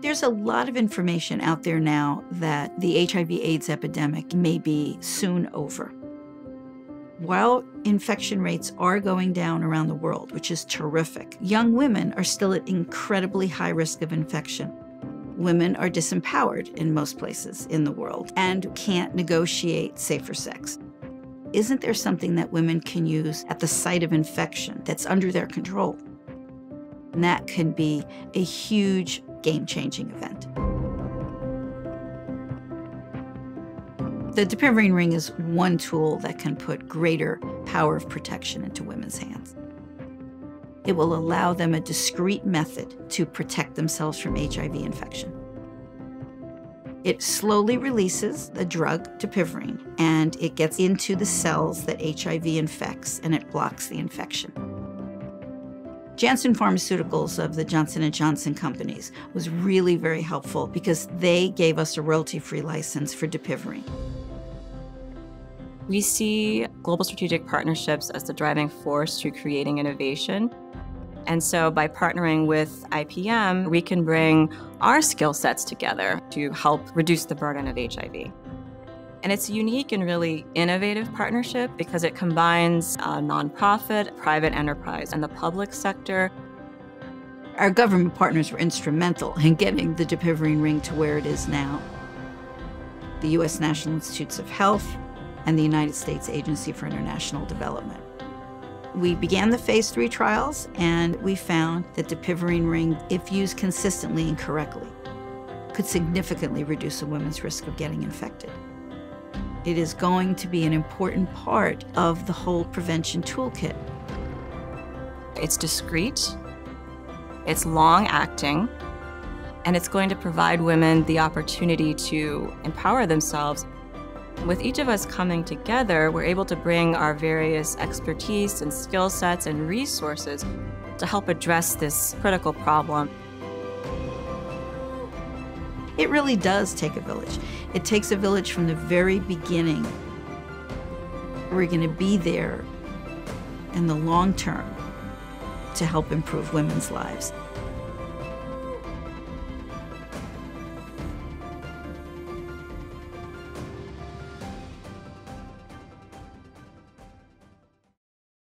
There's a lot of information out there now that the HIV AIDS epidemic may be soon over. While infection rates are going down around the world, which is terrific, young women are still at incredibly high risk of infection. Women are disempowered in most places in the world and can't negotiate safer sex. Isn't there something that women can use at the site of infection that's under their control? And that can be a huge game changing event. The Dapivirine ring is one tool that can put greater power of protection into women's hands. It will allow them a discreet method to protect themselves from HIV infection. It slowly releases the drug dapivirine and it gets into the cells that HIV infects and it blocks the infection. Janssen Pharmaceuticals of the Johnson & Johnson companies was really very helpful because they gave us a royalty-free license for dapivirine. We see global strategic partnerships as the driving force to creating innovation. And so by partnering with IPM, we can bring our skill sets together to help reduce the burden of HIV. And it's a unique and really innovative partnership because it combines a nonprofit, private enterprise, and the public sector. Our government partners were instrumental in getting the Dapivirine ring to where it is now. The U.S. National Institutes of Health and the United States Agency for International Development. We began the phase three trials and we found that the Dapivirine ring, if used consistently and correctly, could significantly reduce a woman's risk of getting infected. It is going to be an important part of the whole prevention toolkit. It's discreet, it's long acting, and it's going to provide women the opportunity to empower themselves. With each of us coming together, we're able to bring our various expertise and skill sets and resources to help address this critical problem. It really does take a village. It takes a village from the very beginning. We're going to be there in the long term to help improve women's lives.